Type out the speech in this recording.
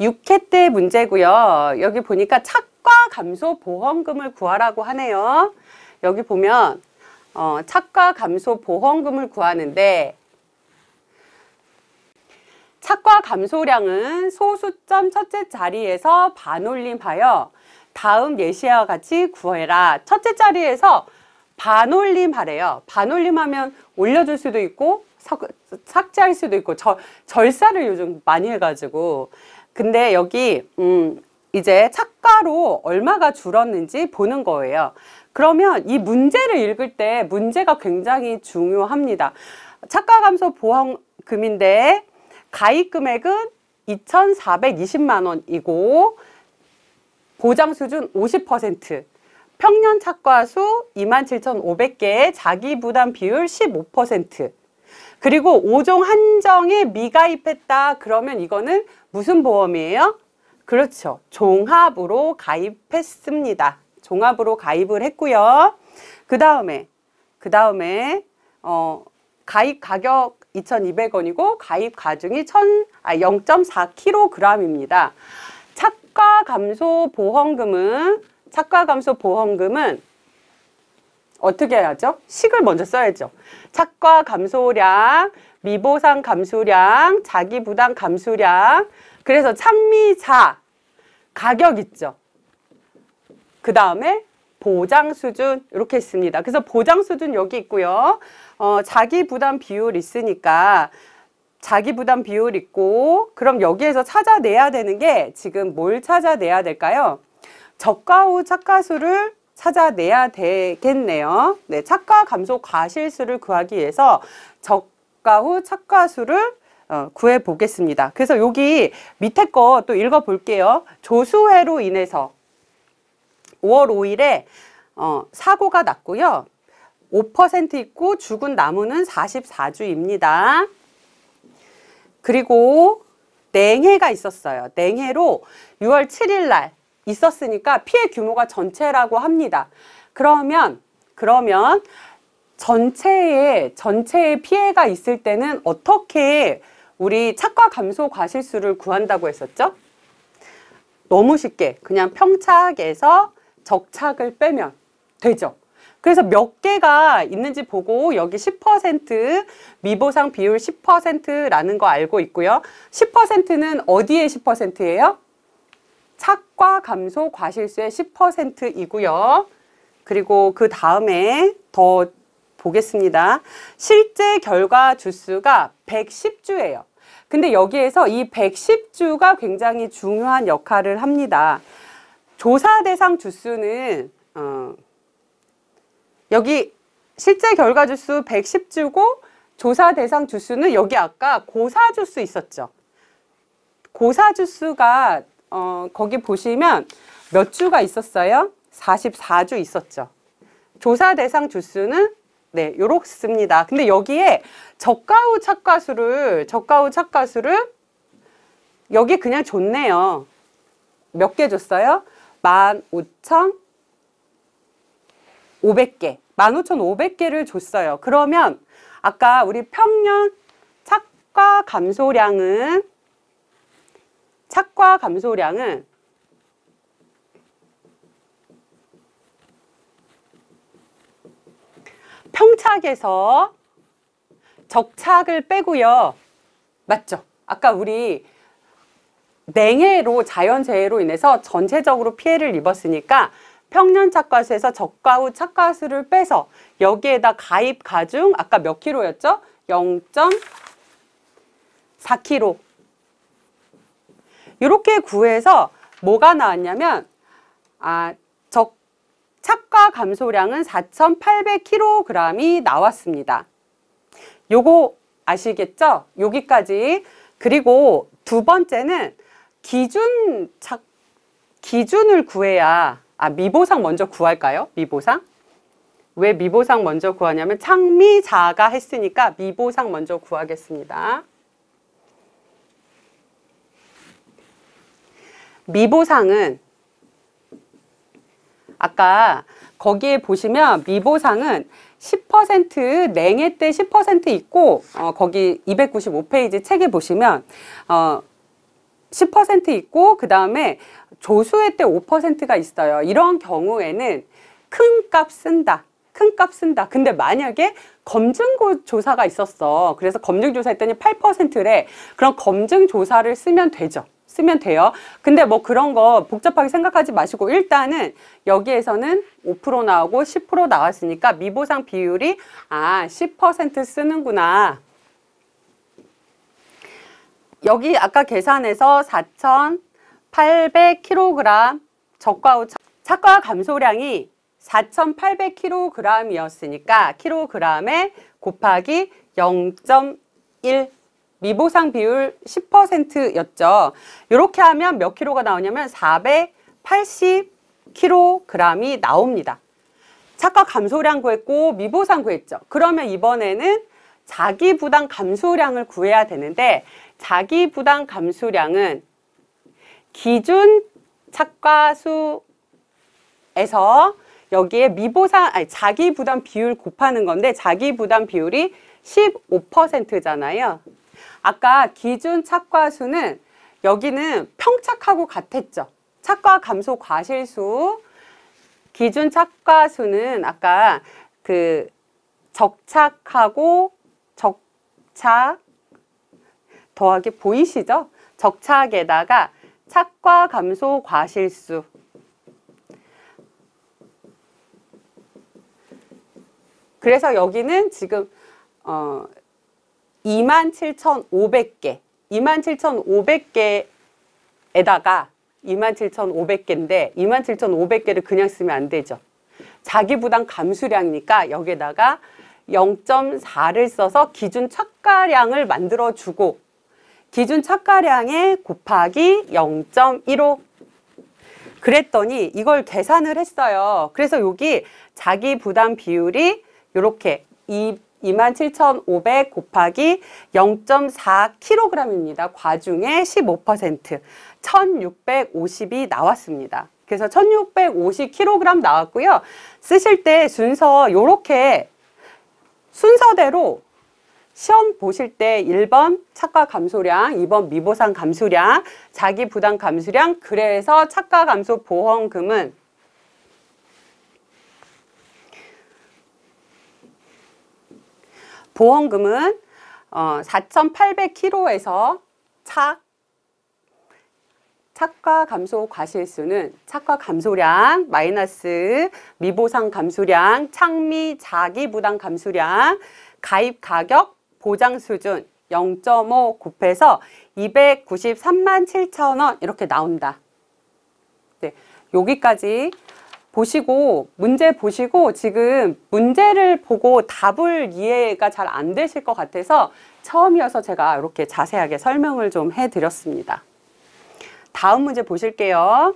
6회 때 문제고요. 여기 보니까 착과 감소 보험금을 구하라고 하네요. 여기 보면 어, 착과 감소 보험금을 구하는데 착과 감소량은 소수점 첫째 자리에서 반올림하여 다음 예시와 같이 구해라. 첫째 자리에서 반올림하래요. 반올림하면 올려줄 수도 있고 삭제할 수도 있고 절, 절사를 요즘 많이 해가지고 근데 여기 음 이제 착가로 얼마가 줄었는지 보는 거예요. 그러면 이 문제를 읽을 때 문제가 굉장히 중요합니다. 착가 감소 보험금인데 가입 금액은 2,420만 원이고 보장 수준 50%, 평년 착과수 27,500개, 자기 부담 비율 15%. 그리고 5종 한정에 미가입했다. 그러면 이거는 무슨 보험이에요? 그렇죠. 종합으로 가입했습니다. 종합으로 가입을 했고요. 그 다음에 그 다음에 어 가입 가격 2,200원이고 가입 가중이 1 아, 0.4kg입니다. 착과 감소 보험금은 착과 감소 보험금은 어떻게 해야죠? 식을 먼저 써야죠. 착과 감소량, 미보상 감소량, 자기 부담 감소량. 그래서 찬미자 가격 있죠. 그 다음에 보장 수준 이렇게 있습니다. 그래서 보장 수준 여기 있고요. 어, 자기 부담 비율 있으니까 자기 부담 비율 있고 그럼 여기에서 찾아내야 되는 게 지금 뭘 찾아내야 될까요? 저가 후 착가수를 찾아내야 되겠네요. 네, 착가 감소 과실수를 구하기 위해서 저 가후 착가수를 어, 구해 보겠습니다. 그래서 여기 밑에 거 또 읽어 볼게요. 조수회로 인해서 5월 5일에 어, 사고가 났고요. 5% 있고 죽은 나무는 44주입니다. 그리고 냉해가 있었어요. 냉해로 6월 7일 날 있었으니까 피해 규모가 전체라고 합니다. 그러면 그러면 전체에 전체에 피해가 있을 때는 어떻게 우리 착과 감소 과실수를 구한다고 했었죠? 너무 쉽게 그냥 평착에서 적착을 빼면 되죠. 그래서 몇 개가 있는지 보고 여기 10% 미보상 비율 10%라는 거 알고 있고요. 10%는 어디에 10%예요? 착과 감소 과실수의 10%이고요. 그리고 그 다음에 더 보겠습니다. 실제 결과 주수가 110주예요. 근데 여기에서 이 110주가 굉장히 중요한 역할을 합니다. 조사 대상 주수는 어, 여기 실제 결과 주수 110주고 조사 대상 주수는 여기 아까 고사 주수 있었죠. 고사 주수가 어, 거기 보시면 몇 주가 있었어요? 44주 있었죠. 조사 대상 주수는 네, 요렇습니다. 근데 여기에 저가 후 착과수를 저가 후 착과수를 여기 그냥 줬네요. 몇 개 줬어요? 15,500개. 15,500개를 줬어요. 그러면 아까 우리 평년 착과 감소량은 착과 감소량은 평착에서 적착을 빼고요. 맞죠? 아까 우리 냉해로 자연재해로 인해서 전체적으로 피해를 입었으니까 평년 착과수에서 적과 후 착과수를 빼서 여기에다 가입 가중 아까 몇 킬로였죠? 0.4 킬로 이렇게 구해서 뭐가 나왔냐면 아, 적 착과 감소량은 4,800kg이 나왔습니다. 요거 아시겠죠? 여기까지. 그리고 두 번째는 기준 착 기준을 구해야 아 미보상 먼저 구할까요? 미보상? 왜 미보상 먼저 구하냐면 창미자가 했으니까 미보상 먼저 구하겠습니다. 미보상은 아까 거기에 보시면 미보상은 10% 냉해 때 10% 있고 어, 거기 295페이지 책에 보시면 어, 10% 있고 그 다음에 조수회 때 5%가 있어요. 이런 경우에는 큰 값 쓴다. 큰 값 쓴다. 근데 만약에 검증 조사가 있었어. 그래서 검증 조사 했더니 8%래. 그럼 검증 조사를 쓰면 되죠. 쓰면 돼요. 근데 뭐 그런 거 복잡하게 생각하지 마시고 일단은 여기에서는 5% 나오고 10% 나왔으니까 미보상 비율이 아, 10% 쓰는구나. 여기 아까 계산해서 4,800kg 적과 후 착과 감소량이 4,800kg이었으니까 kg에 곱하기 0.1 미보상 비율 10%였죠. 이렇게 하면 몇 킬로가 나오냐면 480kg이 나옵니다. 착과 감소량 구했고 미보상 구했죠. 그러면 이번에는 자기 부담 감소량을 구해야 되는데 자기 부담 감소량은 기준 착과수에서 여기에 미보상 아니 자기 부담 비율 곱하는 건데 자기 부담 비율이 15%잖아요. 아까 기준 착과수는 여기는 평착하고 같았죠. 착과 감소 과실수 기준 착과수는 아까 그 적착하고 적착 더하기 보이시죠? 적착에다가 착과 감소 과실수 그래서 여기는 지금 어 27,500개 27,500개에다가 27,500개인데 27,500개를 그냥 쓰면 안 되죠. 자기 부담 감수량이니까 여기에다가 0.4를 써서 기준 착가량을 만들어 주고 기준 착가량에 곱하기 0.15 그랬더니 이걸 계산을 했어요. 그래서 여기 자기 부담 비율이 이렇게 27,500 곱하기 0.4kg입니다. 과중에 15% 1,650이 나왔습니다. 그래서 1,650kg 나왔고요. 쓰실 때 순서 이렇게 순서대로 시험 보실 때 1번 착과 감소량, 2번 미보상 감소량, 자기 부담 감소량, 그래서 착과 감소 보험금은 보험금은 어, 4,800km에서 착 착과 감소 과실수는 착과 감소량 마이너스 미보상 감소량 창미 자기 부담 감소량 가입 가격 보장 수준 0.5 곱해서 293만 7천 원 이렇게 나온다. 네, 여기까지 보시고 문제 보시고 지금 문제를 보고 답을 이해가 잘 안 되실 것 같아서 처음이어서 제가 이렇게 자세하게 설명을 좀 해드렸습니다. 다음 문제 보실게요.